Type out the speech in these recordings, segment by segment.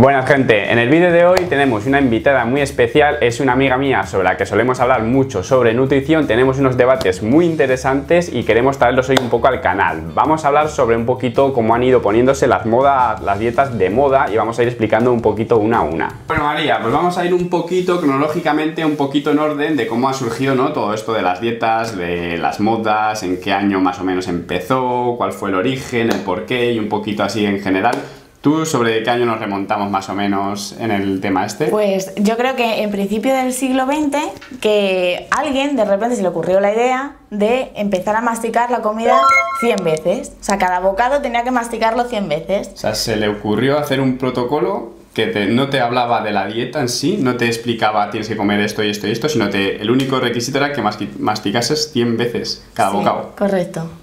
Buenas gente, en el vídeo de hoy tenemos una invitada muy especial, es una amiga mía sobre la que solemos hablar mucho sobre nutrición, tenemos unos debates muy interesantes y queremos traerlos hoy un poco al canal. Vamos a hablar sobre un poquito cómo han ido poniéndose las modas, las dietas de moda y vamos a ir explicando un poquito una a una. Bueno María, pues vamos a ir un poquito cronológicamente, un poquito en orden de cómo ha surgido ¿no? todo esto de las dietas, de las modas, en qué año más o menos empezó, cuál fue el origen, el porqué y un poquito así en general. ¿Tú sobre qué año nos remontamos más o menos en el tema este? Pues yo creo que en principio del siglo XX que alguien de repente se le ocurrió la idea de empezar a masticar la comida 100 veces. O sea, cada bocado tenía que masticarlo 100 veces. O sea, se le ocurrió hacer un protocolo que no te hablaba de la dieta en sí, no te explicaba tienes que comer esto y esto y esto, sino que el único requisito era que masticases 100 veces cada sí, bocado. Correcto.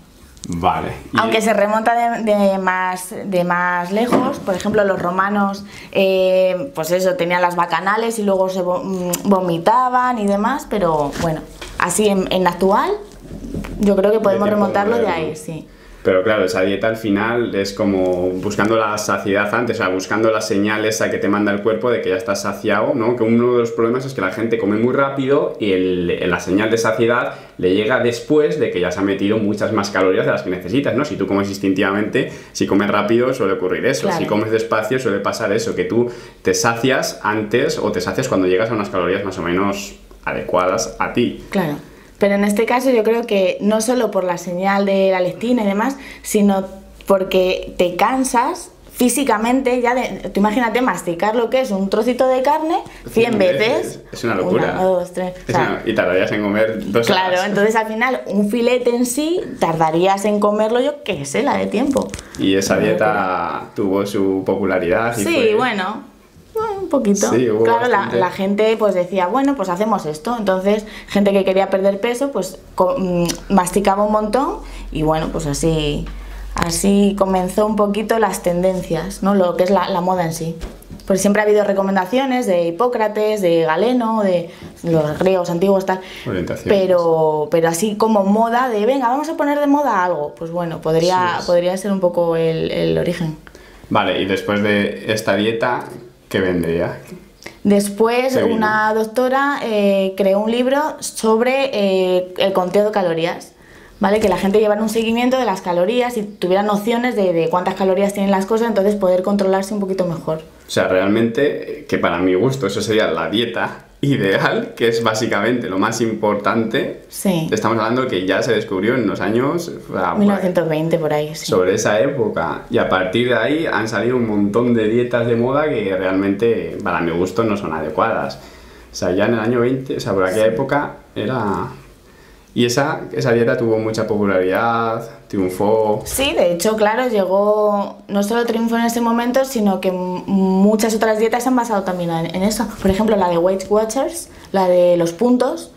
Vale. Aunque se remonta de, más, de más lejos, por ejemplo, los romanos, eh, pues eso, tenían las bacanales y luego se mm, vomitaban y demás, pero bueno, así en, en actual, yo creo que podemos remontarlo de ahí, sí. Pero claro, esa dieta al final es como buscando la saciedad antes, o sea, buscando la señal esa que te manda el cuerpo de que ya estás saciado, ¿no? Que uno de los problemas es que la gente come muy rápido y el, la señal de saciedad le llega después de que ya se ha metido muchas más calorías de las que necesitas, ¿no? Si tú comes instintivamente, si comes rápido suele ocurrir eso, si comes despacio suele pasar eso, que tú te sacias antes o te sacias cuando llegas a unas calorías más o menos adecuadas a ti. Claro. Pero en este caso yo creo que no solo por la señal de la lectina y demás, sino porque te cansas físicamente, ya de, tú imagínate masticar lo que es un trocito de carne 100 veces. Es una locura. Una, dos, tres. y tardarías en comer dos Claro, entonces al final un filete en sí tardarías en comerlo yo qué sé, la de tiempo. Y esa dieta tuvo su popularidad. Y sí, bueno un poquito. claro, la, gente pues decía, bueno, pues hacemos esto. Entonces, gente que quería perder peso, pues mm, masticaba un montón y bueno, pues así, así comenzó un poquito las tendencias, ¿no? Lo que es la, moda en sí. Pues siempre ha habido recomendaciones de Hipócrates, de Galeno, de los griegos antiguos, tal. Pero, pero así como moda de, venga, vamos a poner de moda algo. Pues bueno, podría, podría ser un poco el, el origen. Vale, y después de esta dieta, ¿Qué vendría? Después, una doctora eh, creó un libro sobre eh, el conteo de calorías. ¿Vale? Que la gente llevara un seguimiento de las calorías y tuviera nociones de, de, cuántas calorías tienen las cosas, entonces poder controlarse un poquito mejor. O sea, realmente, que para mi gusto eso sería la dieta ideal, que es básicamente lo más importante. Sí. Estamos hablando que ya se descubrió en los años... 1920 por ahí, sí. Sobre esa época. Y a partir de ahí han salido un montón de dietas de moda que realmente, para mi gusto, no son adecuadas. O sea, ya en el año 20, o sea, por aquella época era y esa, esa dieta tuvo mucha popularidad, triunfó. Sí, de hecho, claro, llegó, no solo triunfó en ese momento, sino que muchas otras dietas se han basado también en, eso. Por ejemplo, la de Weight Watchers, la de los puntos,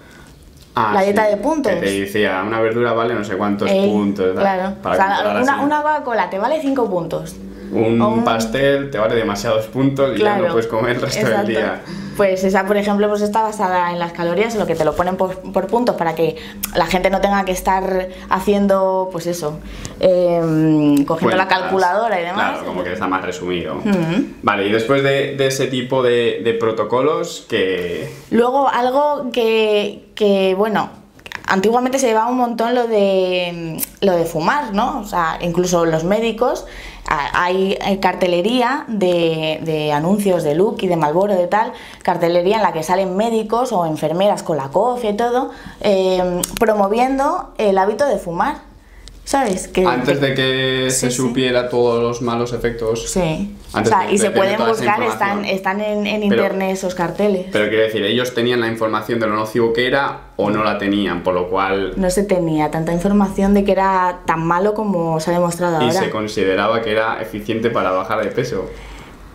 ah, la dieta de puntos. Que te decía, una verdura vale no sé cuántos puntos. Claro, o sea, una, una Coca-Cola te vale 5 puntos. Un, pastel te vale demasiados puntos y ya no puedes comer el resto del día. Pues esa, por ejemplo, pues está basada en las calorías, en lo que te lo ponen por, puntos para que la gente no tenga que estar haciendo, pues eso, em, cogiendo la calculadora y demás. Claro, como que está más resumido. Vale, y después de, ese tipo de, protocolos, que... Luego, algo que, que, bueno, antiguamente se llevaba un montón lo de, lo de fumar, ¿no? O sea, incluso los médicos hay cartelería de, anuncios de look y de Malboro de tal, cartelería en la que salen médicos o enfermeras con la cofia y todo, eh, promoviendo el hábito de fumar. ¿Sabes? Que, Antes de que se supiera todos los malos efectos. Sí. o sea, y se pueden buscar, están, están en, internet esos carteles. Pero quiero decir, ellos tenían la información de lo nocivo que era o no la tenían, por lo cual... No se tenía tanta información de que era tan malo como se ha demostrado ahora. Y se consideraba que era eficiente para bajar de peso.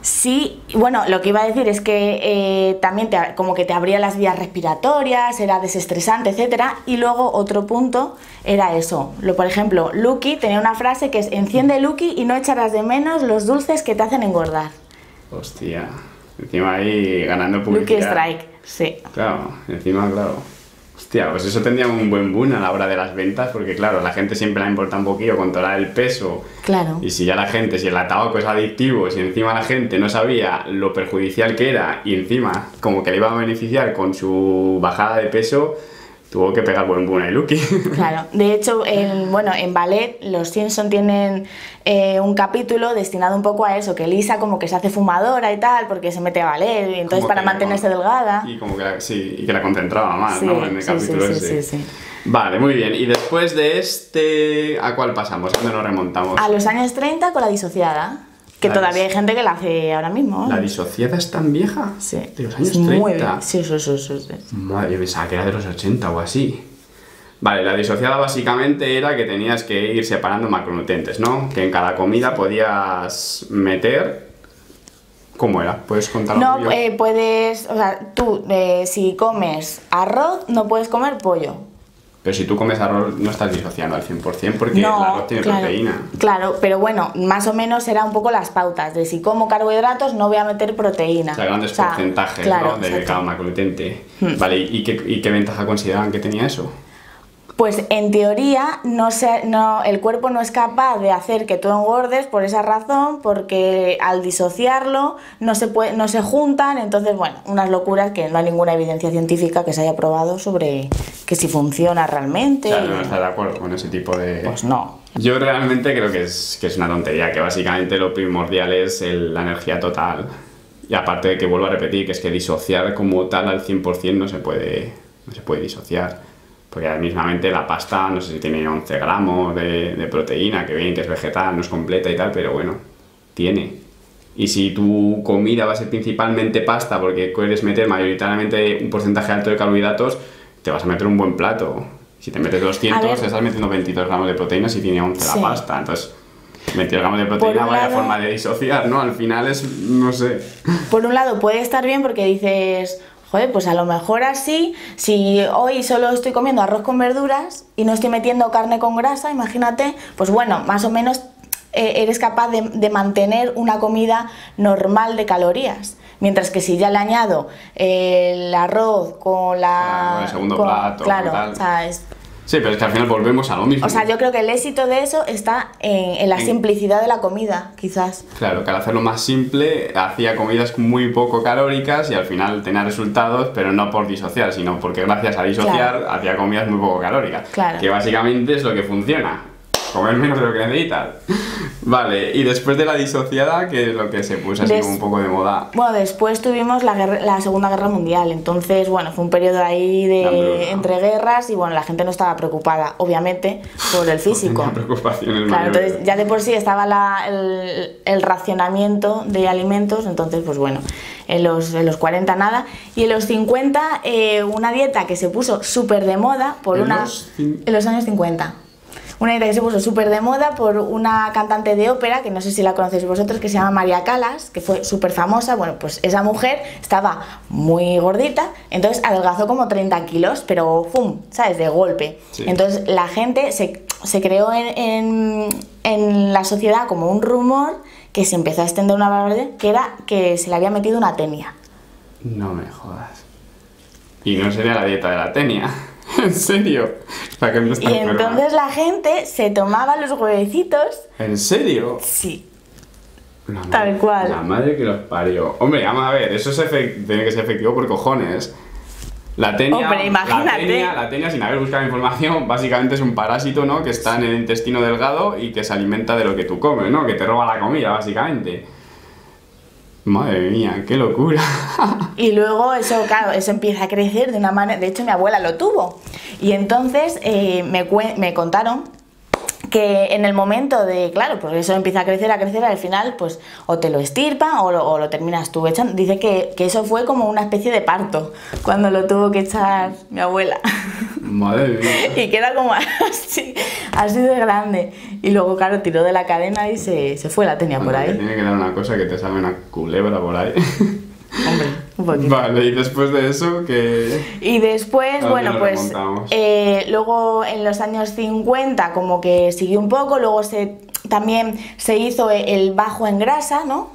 Sí, bueno, lo que iba a decir es que eh, también te, como que te abría las vías respiratorias, era desestresante, etcétera. Y luego otro punto era eso. Lo, por ejemplo, Lucky tenía una frase que es enciende Lucky y no echarás de menos los dulces que te hacen engordar. Hostia, encima ahí ganando publicidad. Lucky Strike, sí. Claro, encima, claro. Hostia, pues eso tendría un buen boom a la hora de las ventas, porque claro, la gente siempre le importa un poquillo controlar el peso. Claro. Y si ya la gente, si el tabaco es adictivo, si encima la gente no sabía lo perjudicial que era y encima como que le iba a beneficiar con su bajada de peso, tuvo que pegar buen buen Lucky. Claro, de hecho, en, bueno, en ballet los Simpson tienen eh, un capítulo destinado un poco a eso, que Lisa como que se hace fumadora y tal, porque se mete a ballet, y entonces para mantenerse delgada. Y como que la, sí, y que la concentraba más, ¿no? En el capítulo ese. Sí, sí, Vale, muy bien. Y después de este, ¿a cuál pasamos? ¿A dónde nos remontamos? A los años 30 con la disociada. Que todavía hay gente que la hace ahora mismo. ¿La disociada es tan vieja? Sí. De los años 30. Muy bien. Sí, sí, sí, sí, Madre, yo pensaba que era de los 80 o así. Vale, la disociada básicamente era que tenías que ir separando macronutrientes, ¿no? Que en cada comida podías meter ¿Cómo era? ¿Puedes contarlo? No, eh, puedes, o sea, tú eh, si comes arroz no puedes comer pollo. Pero si tú comes arroz no estás disociando al 100% porque el arroz tiene proteína. Claro, pero bueno, más o menos era un poco las pautas de si como carbohidratos no voy a meter proteína. O sea, grandes porcentajes ¿no? de cada macronutriente. Hmm. Vale, ¿y qué, ¿y qué ventaja consideraban que tenía eso? Pues en teoría no se, no, el cuerpo no es capaz de hacer que tú engordes por esa razón, porque al disociarlo no se, puede, no se juntan, entonces bueno, unas locuras que no hay ninguna evidencia científica que se haya probado sobre que si funciona realmente. Claro, no está de acuerdo con ese tipo de... Pues no. Yo realmente creo que es, que es una tontería, que básicamente lo primordial es la energía total. Y aparte de que vuelvo a repetir, que es que disociar como tal al 100% no se puede, no se puede disociar porque mismamente la pasta, no sé si tiene 11 gramos de, proteína, que bien, que es vegetal, no es completa y tal, pero bueno, tiene. Y si tu comida va a ser principalmente pasta, porque quieres meter mayoritariamente un porcentaje alto de carbohidratos, te vas a meter un buen plato. Si te metes 200, te estás metiendo 22 gramos de proteína si tiene 11 la pasta. Entonces, 22 gramos de proteína, vaya forma de disociar, ¿no? Al final es, no sé. Por un lado puede estar bien porque dices, joder, pues a lo mejor así, si hoy solo estoy comiendo arroz con verduras y no estoy metiendo carne con grasa, imagínate, pues bueno, más o menos eh, eres capaz de, mantener una comida normal de calorías. Mientras que si ya le añado el arroz con la... con el segundo plato. Claro, o sea, es, Sí, pero es que al final volvemos a lo mismo. O sea, yo creo que el éxito de eso está en, la simplicidad de la comida, quizás. Claro, que al hacerlo más simple hacía comidas muy poco calóricas y al final tenía resultados, pero no por disociar, sino porque gracias a disociar hacía comidas muy poco calóricas. Claro. Que básicamente es lo que funciona comer menos de lo que necesitas. Vale, y después de la disociada, que es lo que se puso así como un poco de moda. Bueno, después tuvimos la, la, Segunda Guerra Mundial, entonces, bueno, fue un periodo ahí de entre guerras y bueno, la gente no estaba preocupada, obviamente, por el físico. preocupaciones claro, entonces ya de por sí estaba la, el, el, racionamiento de alimentos, entonces, pues bueno, en los, en los 40 nada, y en los 50 eh, una dieta que se puso súper de moda por una... En los años 50 una dieta que se puso súper de moda por una cantante de ópera, que no sé si la conocéis vosotros, que se llama María Calas, que fue súper famosa. Bueno, pues esa mujer estaba muy gordita, entonces adelgazó como 30 kilos, pero ¡pum! ¿Sabes? De golpe. Entonces la gente se, se creó en, en, en, la sociedad como un rumor que se empezó a extender una barbaridad, que era que se le había metido una tenia. No me jodas. Y no sería la dieta de la tenia. ¿En serio? y entonces la gente se tomaba los huevecitos. ¿En serio? Sí. Tal cual. La madre que los parió. Hombre, vamos a ver, eso tiene que ser efectivo por cojones. La tenia, Hombre, imagínate. La tenia, sin haber buscado información, básicamente es un parásito, ¿no? Que está en el intestino delgado y que se alimenta de lo que tú comes, ¿no? Que te roba la comida, básicamente. Madre mía, qué locura. y luego eso, claro, eso empieza a crecer de una manera. De hecho, mi abuela lo tuvo. Y entonces eh, me, me contaron que en el momento de, claro, pues eso empieza a crecer, a crecer, al final, pues o te lo estirpa o lo, terminas tú echando. Dice que, eso fue como una especie de parto cuando lo tuvo que echar mi abuela. Madre mía. y que era como así, así de grande. Y luego, claro, tiró de la cadena y se, se fue, la tenía por ahí. tiene que dar una cosa que te sale una culebra por ahí. Hombre, un poquito. Vale, y después de eso, que. Y después, bueno, pues. Eh, luego en los años 50, como que siguió un poco, luego se también se hizo el bajo en grasa, ¿no?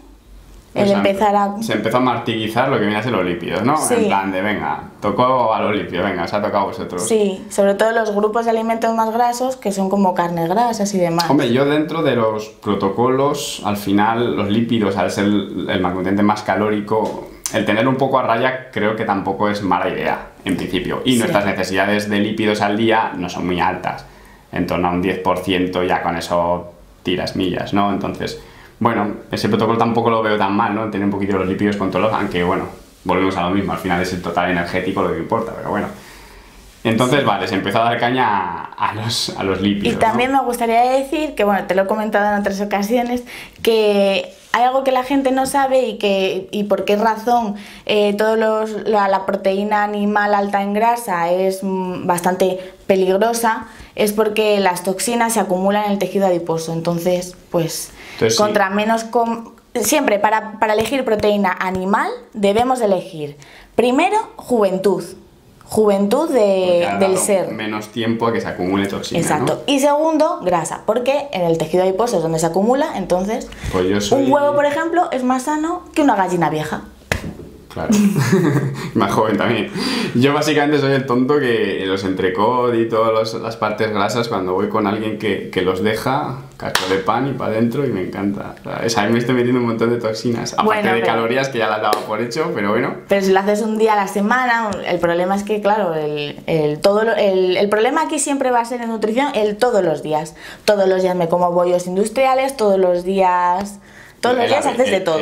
El empezar a... Se empezó a martirizar lo que viene a ser los lípidos, ¿no? En plan de, venga, tocó a los lípidos, venga, os ha tocado a vosotros. Sí, sobre todo los grupos de alimentos más grasos, que son como carnes grasas y demás. Hombre, yo dentro de los protocolos, al final, los lípidos, al ser el macronutriente más calórico, el tener un poco a raya creo que tampoco es mala idea, en principio. Y nuestras necesidades de lípidos al día no son muy altas. En torno a un 10% ya con eso tiras millas, ¿no? Entonces bueno, ese protocolo tampoco lo veo tan mal, ¿no? Tener un poquito los lípidos controlados, aunque bueno, volvemos a lo mismo, al final es el total energético lo que importa, pero bueno. Entonces, vale, se empezó a dar caña a los, a los lípidos. Y también me gustaría decir, que bueno, te lo he comentado en otras ocasiones, que hay algo que la gente no sabe y, que, y por qué razón eh, todos los, la, la, proteína animal alta en grasa es mm, bastante peligrosa, es porque las toxinas se acumulan en el tejido adiposo. Entonces, pues contra menos... Siempre para, para elegir proteína animal debemos elegir primero juventud, juventud de, del ser. Menos tiempo a que se acumule toxina. Exacto. Y segundo, grasa, porque en el tejido adiposo es donde se acumula, entonces pues un huevo, por ejemplo, es más sano que una gallina vieja. Claro. Más joven también. Yo básicamente soy el tonto que los entrecot y todas las partes grasas cuando voy con alguien que, que los deja, cacho de pan y para adentro y me encanta. O sea, me estoy metiendo un montón de toxinas. Aparte de calorías que ya las daba por hecho, pero bueno. Pero si lo haces un día a la semana, el problema es que, claro, el, el todo, el, el problema aquí siempre va a ser en nutrición el todos los días. Todos los días me como bollos industriales, todos los días... Todos los días haces de todo.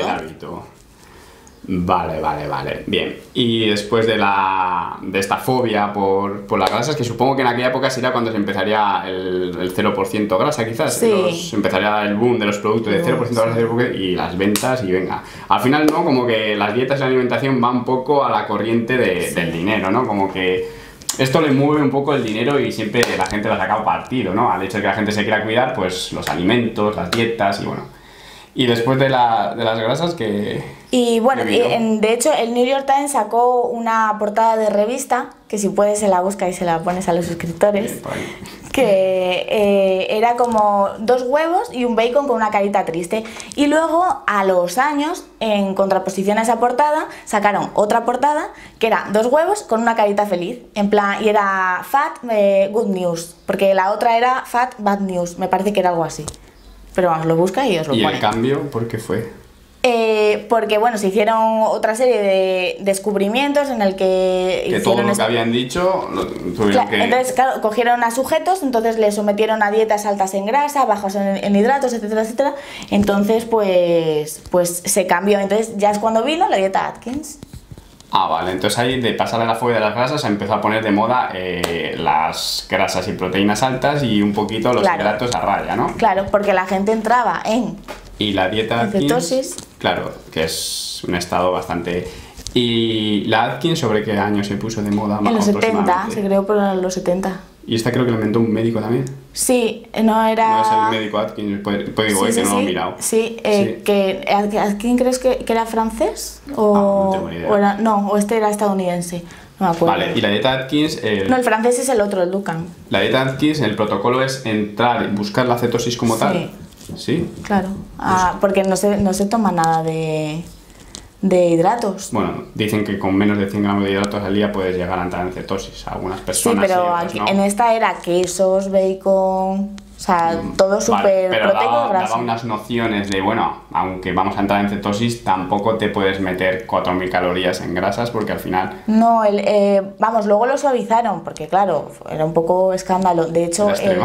Vale, vale, vale. Bien. Y después de, la, de esta fobia por, por las grasas, que supongo que en aquella época sería cuando se empezaría el, el 0% grasa, quizás. Sí. empezaría el boom de los productos de 0% grasa y las ventas, y venga. Al final, ¿no? Como que las dietas y la alimentación van un poco a la corriente de, del dinero, ¿no? Como que esto le mueve un poco el dinero y siempre la gente lo ha sacado partido, ¿no? Al hecho de que la gente se quiera cuidar, pues los alimentos, las dietas y bueno y después de, la, de las grasas que... Y bueno, de hecho el New York Times sacó una portada de revista, que si puedes se la busca y se la pones a los suscriptores, que eh, era como dos huevos y un bacon con una carita triste. Y luego a los años, en contraposición a esa portada, sacaron otra portada que era dos huevos con una carita feliz. En plan, y era fat, eh, good news, porque la otra era fat, bad news, me parece que era algo así pero vamos, lo busca y os lo pone. ¿Y el cambio por qué fue? Eh, porque bueno, se hicieron otra serie de descubrimientos en el que... Que todo lo que habían dicho tuvieron que... Entonces, claro, cogieron a sujetos, entonces les sometieron a dietas altas en grasa, bajos en, hidratos, etcétera, etcétera. Entonces, pues, pues se cambió. Entonces ya es cuando vino la dieta Atkins. Ah, vale, entonces ahí de pasar de la fobia de las grasas empezó a poner de moda eh, las grasas y proteínas altas y un poquito los hidratos a raya, ¿no? Claro, porque la gente entraba en... Y la dieta Atkins, claro, que es un estado bastante... ¿Y la Atkins sobre qué año se puso de moda? En los 70, se creó por los 70. ¿Y esta creo que la inventó un médico también? Sí, no era... No es el médico Atkins, puede, puede igual que no lo he mirado. Sí, eh, que ¿Atkins crees que, que, era francés? O, ah, no, o era, no, o este era estadounidense. No me acuerdo. Vale, y la dieta Atkins... No, el francés es el otro, el Dukan. La dieta Atkins, el protocolo es entrar y buscar la cetosis como tal. Sí. Claro, ah, porque no se, no se toma nada de de hidratos. Bueno, dicen que con menos de 100 gramos de hidratos al día puedes llegar a entrar en cetosis. Algunas personas. Sí, pero aquí, en esta era quesos, bacon, o sea, todo súper pero daba, daba, unas nociones de, bueno, aunque vamos a entrar en cetosis, tampoco te puedes meter 4.000 calorías en grasas porque al final... No, el, eh, vamos, luego lo suavizaron porque, claro, era un poco escándalo. De hecho, el,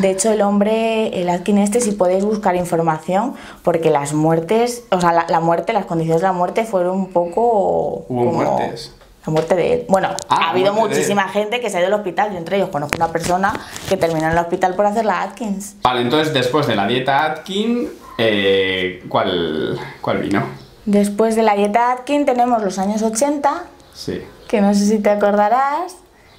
de hecho, el hombre, el Atkin este, si podéis buscar información, porque las muertes, o sea, la, muerte, las condiciones de la muerte fueron un poco... ¿Hubo muertes? La muerte de él. Bueno, ah, ha habido muchísima gente que se ha ido al hospital. Yo entre ellos conozco una persona que terminó en el hospital por hacer la Atkins. Vale, entonces después de la dieta Atkins, eh, ¿cuál, ¿cuál vino? Después de la dieta Atkins tenemos los años 80. Sí. Que no sé si te acordarás.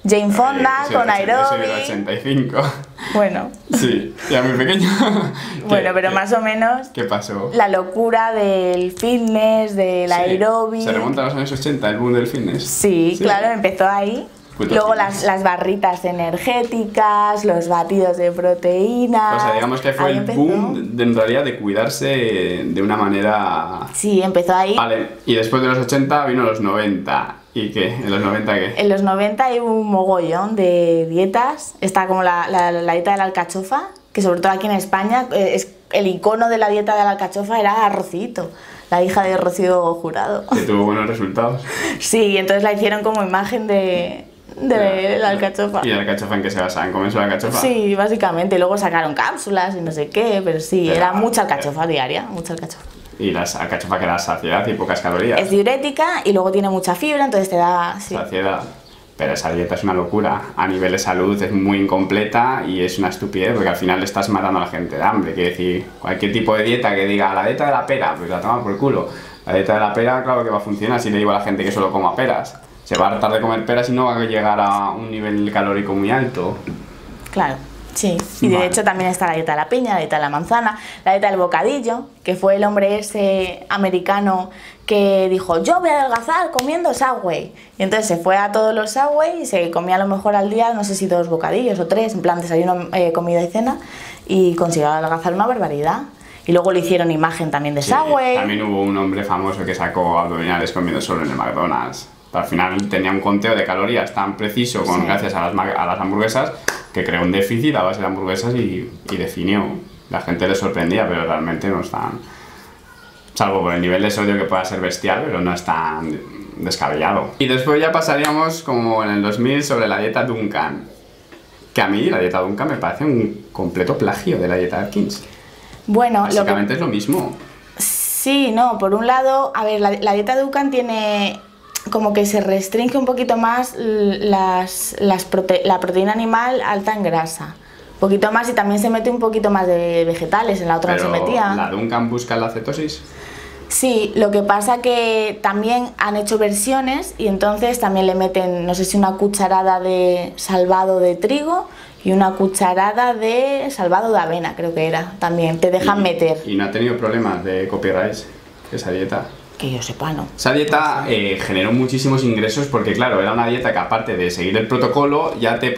Jane Fonda con Nairobi. Soy del 85. Bueno. Sí, ya muy pequeño. bueno, pero más o menos. ¿Qué pasó? La locura del fitness, del sí. aerobic. ¿Se remonta a los años 80 el boom del fitness? Sí, claro, empezó ahí. Luego las, las, barritas energéticas, los batidos de proteína. O sea, digamos que fue el boom de, en realidad de cuidarse de una manera... Sí, empezó ahí. Vale, y después de los 80 vino los 90. ¿Y qué? ¿En los 90 qué? En los 90 hay un mogollón de dietas. Está como la, la, la dieta de la alcachofa, que sobre todo aquí en España eh, es el icono de la dieta de la alcachofa era Rocito, la hija de Rocío Jurado. Que tuvo buenos resultados. sí, entonces la hicieron como imagen de, de la alcachofa. ¿Y la alcachofa en qué se basa? ¿En comerse la alcachofa? Sí, básicamente. Luego sacaron cápsulas y no sé qué, pero sí, era mucha alcachofa diaria, mucha alcachofa. Y la alcachofa que da saciedad y pocas calorías. Es diurética y luego tiene mucha fibra, entonces te da... Saciedad. Pero esa dieta es una locura. A nivel de salud es muy incompleta y es una estupidez porque al final le estás matando a la gente de hambre. Quiere decir, cualquier tipo de dieta que diga la dieta de la pera, pues la toma por el culo. La dieta de la pera, claro que va a funcionar si le digo a la gente que solo coma peras. Se va a hartar de comer peras y no va a llegar a un nivel calórico muy alto. Claro. Sí, y de hecho también está la dieta de la piña, la dieta de la manzana, la dieta del bocadillo, que fue el hombre ese americano que dijo, yo voy a adelgazar comiendo Subway. Y entonces se fue a todos los Subway y se comía a lo mejor al día, no sé si dos bocadillos o tres, en plan desayuno, eh, comida y cena, y consiguió adelgazar una barbaridad. Y luego le hicieron imagen también de Subway. También hubo un hombre famoso que sacó abdominales comiendo solo en el McDonald's. Al final tenía un conteo de calorías tan preciso con, gracias a las, a las hamburguesas que creó un déficit a base de hamburguesas y, y definió. La gente le sorprendía, pero realmente no están salvo por el nivel de sodio que pueda ser bestial, pero no es tan descabellado. Y después ya pasaríamos como en el 2000 sobre la dieta Duncan, que a mí la dieta Duncan me parece un completo plagio de la dieta Atkins. Bueno, básicamente es lo mismo. Sí, no, por un lado, a ver, la, dieta Duncan tiene como que se restringe un poquito más las, las la proteína animal alta en grasa. Un poquito más y también se mete un poquito más de vegetales, en la otra no se metía. ¿La Duncan busca la cetosis? Sí, lo que pasa que también han hecho versiones y entonces también le meten, no sé si una cucharada de salvado de trigo y una cucharada de salvado de avena, creo que era, también, te dejan meter. ¿Y no ha tenido problemas de copyright esa dieta? Que yo sepa, no. Esa dieta eh, generó muchísimos ingresos porque, claro, era una dieta que aparte de seguir el protocolo, ya te,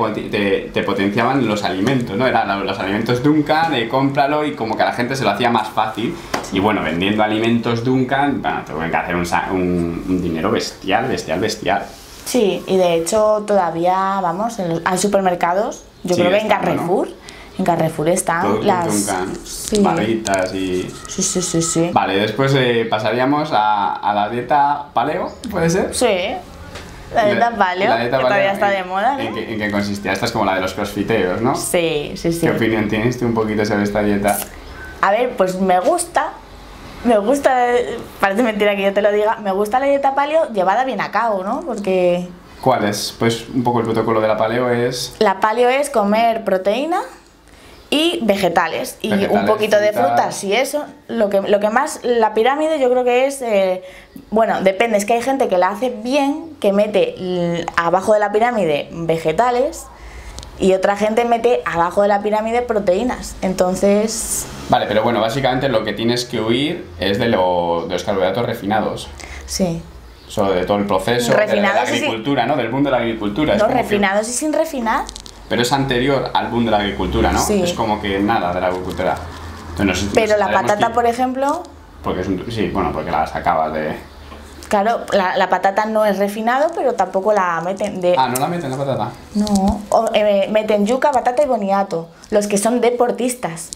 te, potenciaban los alimentos, ¿no? Eran los alimentos Duncan, de cómpralo y como que a la gente se lo hacía más fácil. Y bueno, vendiendo alimentos Duncan, bueno, tuve que hacer un, un, dinero bestial, bestial, bestial. Sí, y de hecho todavía, vamos, en los, hay supermercados, yo creo que en Carrefour. En Carrefour están las barritas y... Sí, sí, sí, sí. Vale, después eh, pasaríamos a, a, la dieta paleo, ¿puede ser? Sí. La dieta paleo, que todavía está de moda, ¿En, qué, consistía? Esta es como la de los crossfiteros, ¿no? Sí, sí, sí. ¿Qué opinión tienes tú un poquito sobre esta dieta? A ver, pues me gusta, me gusta, parece mentira que yo te lo diga, me gusta la dieta paleo llevada bien a cabo, ¿no? Porque... ¿Cuál es? Pues un poco el protocolo de la paleo es... La paleo es comer proteína, y vegetales y un poquito de frutas y eso. Lo que, lo que más, la pirámide yo creo que es, eh, bueno, depende, es que hay gente que la hace bien, que mete abajo de la pirámide vegetales y otra gente mete abajo de la pirámide proteínas. Entonces... Vale, pero bueno, básicamente lo que tienes que huir es de, lo, de los carbohidratos refinados. Sí. Sobre de todo el proceso de la, agricultura, ¿no? Del mundo de la agricultura. No, refinados y sin refinar pero es anterior al boom de la agricultura, ¿no? Sí. Es como que nada de la agricultura. pero la patata, por ejemplo... Porque es un, sí, bueno, porque la sacabas de... Claro, la, patata no es refinado, pero tampoco la meten de... Ah, ¿no la meten la patata? No, eh, meten yuca, patata y boniato, los que son deportistas.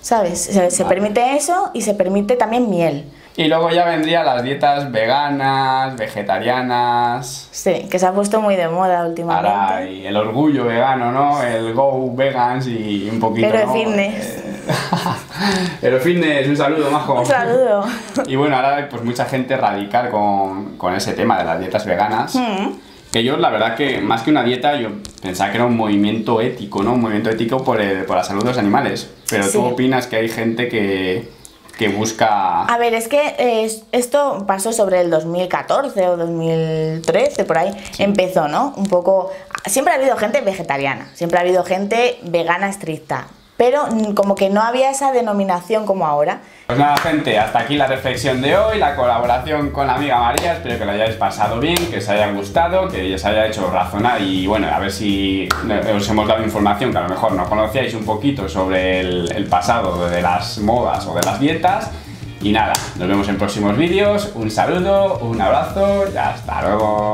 ¿Sabes? Se, permite eso y se permite también miel. Y luego ya vendrían las dietas veganas, vegetarianas. Sí, que se ha puesto muy de moda últimamente. Ahora, y el orgullo vegano, ¿no? El go vegans y un poquito. Pero fitness. Pero fitness, un saludo, majo. Un saludo. Y bueno, ahora pues mucha gente radical con, con ese tema de las dietas veganas. Mm. Que yo, la verdad que más que una dieta, yo pensaba que era un movimiento ético, ¿no? Un movimiento ético por, por la salud de los animales. Pero tú opinas que hay gente que que busca... A ver, es que esto pasó sobre el 2014 o 2013, por ahí empezó, ¿no? Un poco... Siempre ha habido gente vegetariana, siempre ha habido gente vegana estricta, pero como que no había esa denominación como ahora. Pues nada gente, hasta aquí la reflexión de hoy, la colaboración con la amiga María, espero que lo hayáis pasado bien, que os haya gustado, que os haya hecho razonar y bueno, a ver si os hemos dado información que a lo mejor no conocíais un poquito sobre el, el pasado de las modas o de las dietas. Y nada, nos vemos en próximos vídeos, un saludo, un abrazo y hasta luego.